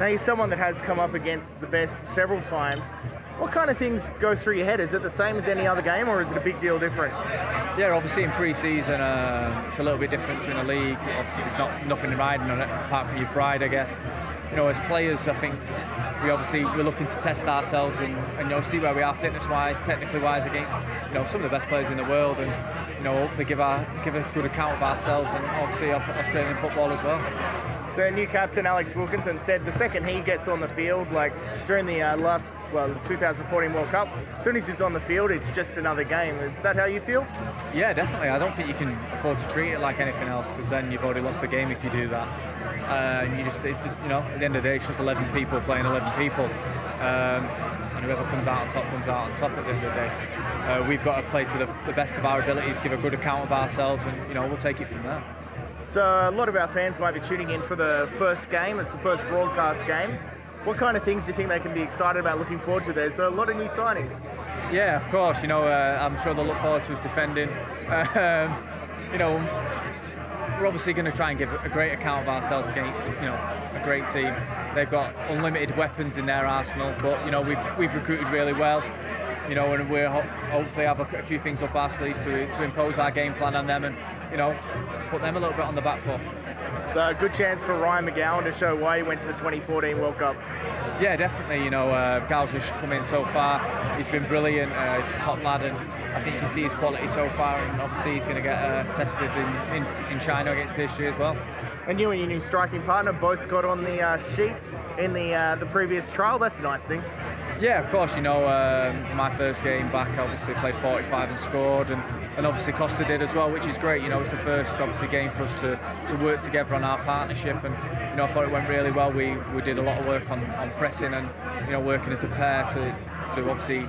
Now, you're someone that has come up against the best several times. What kind of things go through your head? Is it the same as any other game, or is it a big deal different? Yeah, obviously in pre-season, uh, it's a little bit different to in a league. Obviously, there's not nothing riding on it apart from your pride, I guess. You know, as players, I think we obviously we're looking to test ourselves and, and you know see where we are fitness-wise, technically-wise against you know some of the best players in the world, and you know hopefully give our give a good account of ourselves and obviously of Australian football as well. So, new captain Alex Wilkinson said the second he gets on the field, like during the uh, last, well, 2014 World Cup, as soon as he's on the field, it's just another game. Is that how you feel? Yeah, definitely. I don't think you can afford to treat it like anything else because then you've already lost the game if you do that. Uh, you just, it, you know, at the end of the day, it's just 11 people playing 11 people. Um, and whoever comes out on top comes out on top at the end of the day. Uh, we've got to play to the, the best of our abilities, give a good account of ourselves, and you know we'll take it from there. So a lot of our fans might be tuning in for the first game. It's the first broadcast game. What kind of things do you think they can be excited about, looking forward to? There's a lot of new signings. Yeah, of course. You know, uh, I'm sure they'll look forward to us defending. Um, you know, we're obviously going to try and give a great account of ourselves against you know a great team. They've got unlimited weapons in their arsenal, but you know we've we've recruited really well. You know, and we're ho- hopefully have a, a, few things up our sleeves to to impose our game plan on them, and you know put them a little bit on the back foot. So a good chance for Ryan McGowan to show why he went to the 2014 World Cup. Yeah, definitely. You know, uh, Gal's just come in so far. He's been brilliant. Uh, he's a top lad, and I think you see his quality so far. And obviously, he's going to get uh, tested in, in, in, China against PSG as well. And you and your new striking partner both got on the uh, sheet in the uh, the previous trial. That's a nice thing. Yeah, of course. You know, um, my first game back, obviously played 45 and scored, and, and obviously Costa did as well, which is great. You know, it's the first obviously game for us to, to work together on our partnership, and you know, I thought it went really well. We we did a lot of work on, on pressing and you know working as a pair to to obviously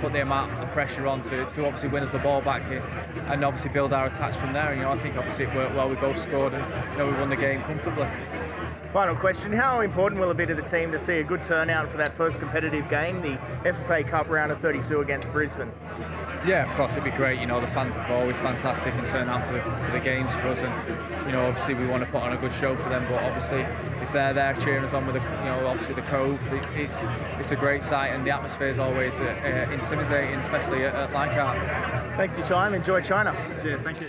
put the amount of pressure on to, to obviously win us the ball back here and obviously build our attacks from there. And, you know, I think obviously it worked well. We both scored and you know, we won the game comfortably. Final question How important will it be to the team to see a good turnout for that first competitive game, the FFA Cup round of 32 against Brisbane? Yeah, of course, it'd be great. You know, the fans are always fantastic and turn out for the, for the games for us. And, you know, obviously we want to put on a good show for them. But obviously, if they're there cheering us on with, the, you know, obviously the Cove, it, it's it's a great sight and the atmosphere is always uh, uh, intimidating, especially at, at Leichhardt. Thanks for your time. Enjoy China. Cheers, thank you.